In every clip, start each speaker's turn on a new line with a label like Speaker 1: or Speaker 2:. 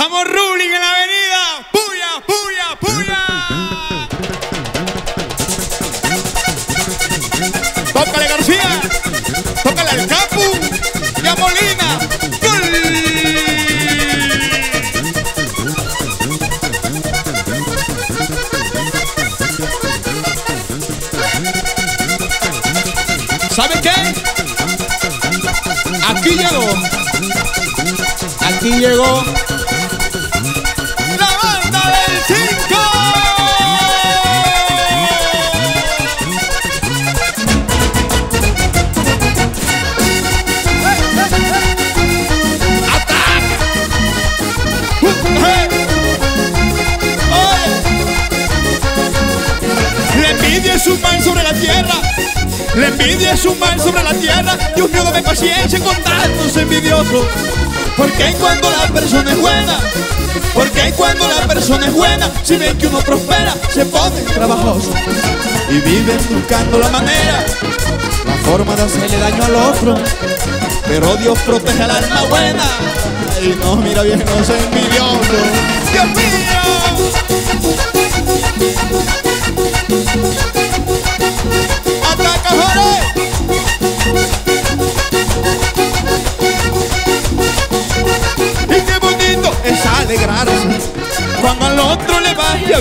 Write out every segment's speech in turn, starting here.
Speaker 1: Estamos ruling en la avenida. Puya, puya, puya. Tócale García. Tócale al Capu. Y a Molina. ¿Sabe qué? Aquí llegó. Aquí llegó. La envidia es un mal sobre la tierra. Dios mío, dame paciencia con tantos envidiosos. Porque cuando la persona es buena, porque cuando la persona es buena, si ven que uno prospera, se ponen trabajosos y viven buscando la manera, la forma de hacerle daño al otro. Pero Dios protege al alma buena y no mira bien los envidiosos. Dios mío.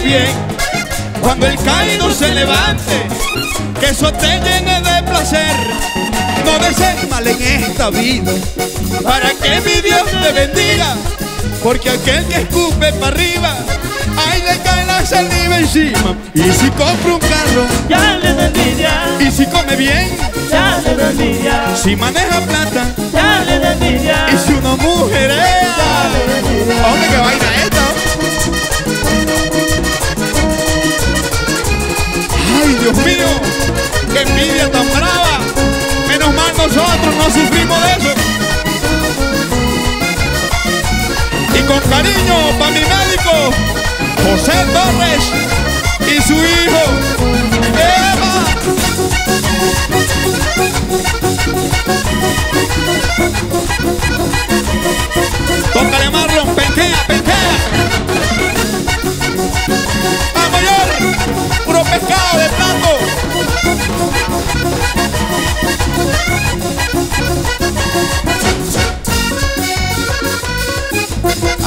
Speaker 1: Bien, cuando el caído se levante, que eso te llene de placer. No desees mal en esta vida, para que mi Dios te bendiga, porque aquel que escupe para arriba, ahí le cae la saliva encima. Y si compra un carro,
Speaker 2: Ya le da envidia,
Speaker 1: y si come bien,
Speaker 2: ya le da envidia,
Speaker 1: si maneja plata,
Speaker 2: ya le da envidia.
Speaker 1: y si una mujerea. Hombre, qué vaina esto. Envidia tan brava. Menos mal nosotros no sufrimos de eso. Y con cariño para mi médico,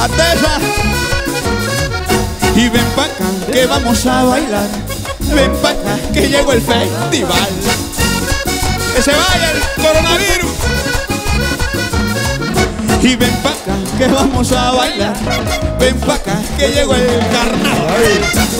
Speaker 1: ¡Atesa! Y ven pa' acá, que vamos a bailar. Ven pa' acá, que llegó el festival. ¡Que se el coronavirus! Y ven pa' acá, que vamos a bailar. Ven pa' acá, que llegó el carnaval.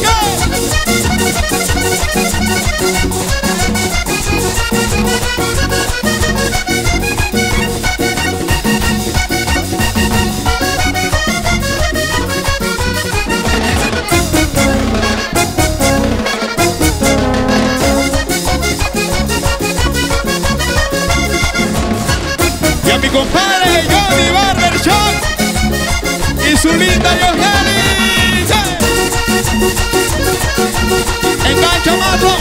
Speaker 1: Mi compadre Johnny Barbershop y su linda Yoheli. Engancha mato.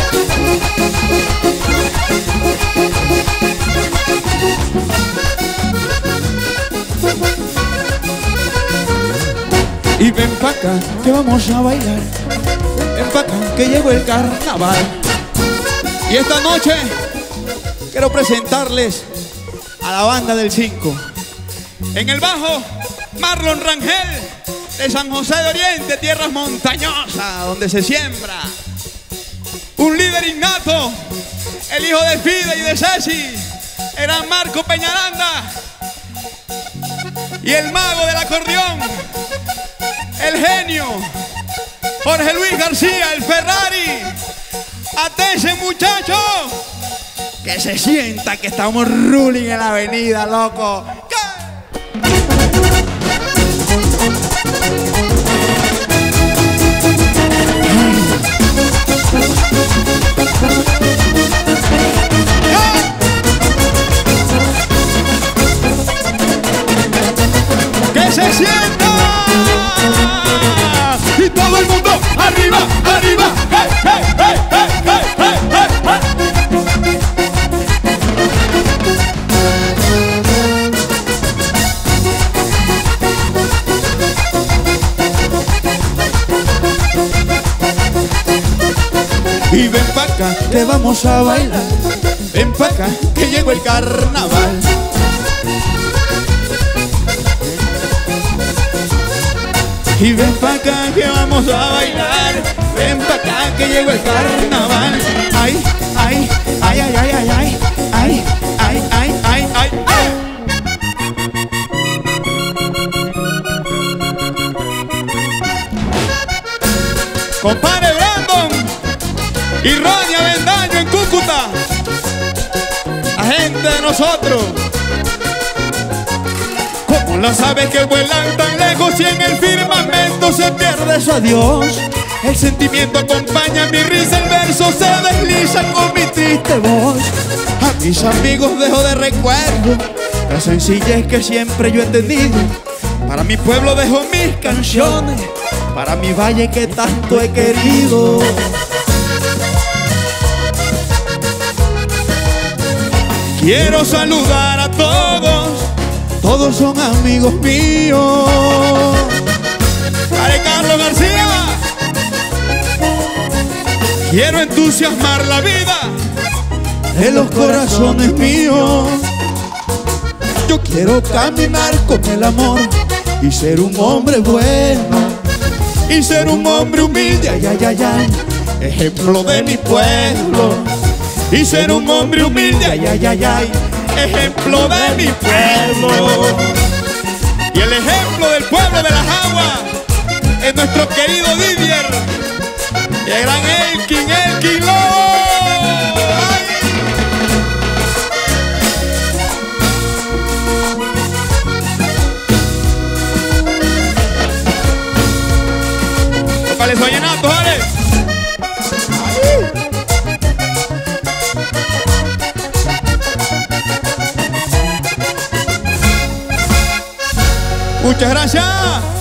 Speaker 1: Y ven pa' que vamos a bailar. Ven pa' que llegó el carnaval. Y esta noche quiero presentarles a la banda del 5. En el bajo, Marlon Rangel, de San José de Oriente, tierras montañosas, donde se siembra. Un líder innato, el hijo de Fide y de Ceci, era Marco Peñaranda. Y el mago del acordeón, el genio, Jorge Luis García, el Ferrari. Atese muchacho, que se sienta que estamos ruling en la avenida, loco. ¡Que se sienta! Y todo el mundo arriba, arriba. Acá, que vamos a bailar. Ven pa' acá, que llegó el carnaval. Y ven pa' acá que vamos a bailar Ven pa' acá que llegó el carnaval Ay, ay, ay, ay, ay, ay, ay Ay, ay, ay, ay, ay, ay. Compadre y Ronnie Avendaño en Cúcuta Agente de nosotros ¿Cómo la sabes que vuelan tan lejos y en el firmamento se pierde su adiós? El sentimiento acompaña mi risa, el verso se desliza con mi triste voz. A mis amigos dejo de recuerdo la sencillez que siempre yo he tenido. Para mi pueblo dejo mis canciones, para mi valle que tanto he querido. Quiero saludar a todos, todos son amigos míos. Dale, Carlos García. Quiero entusiasmar la vida de los corazones míos. Yo quiero caminar con el amor y ser un hombre bueno. Y ser un hombre humilde, ay, ay, ay, ay, ejemplo de mi pueblo. Y ser un hombre humilde, ay, ay, ay, ay, ejemplo de mi pueblo. Y el ejemplo del pueblo de las aguas es nuestro querido Didier. El gran Elkin, Elkin. Muchas gracias.